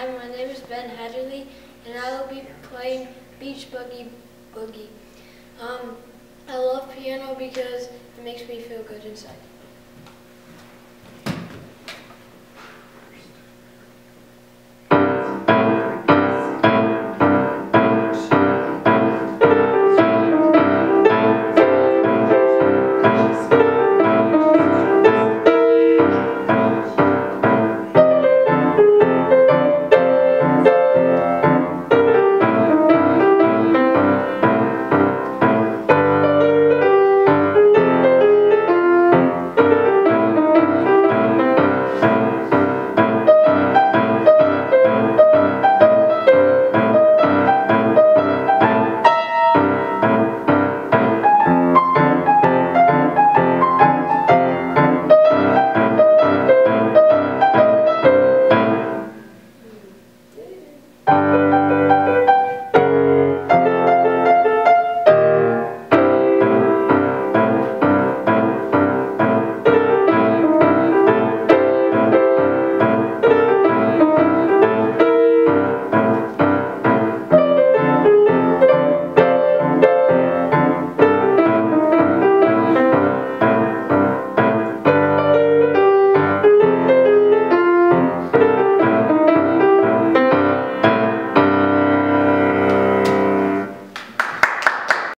Hi, my name is Ben Haderlie, and I will be playing Beach Boogie Boogie. Um, I love piano because it makes me feel good inside.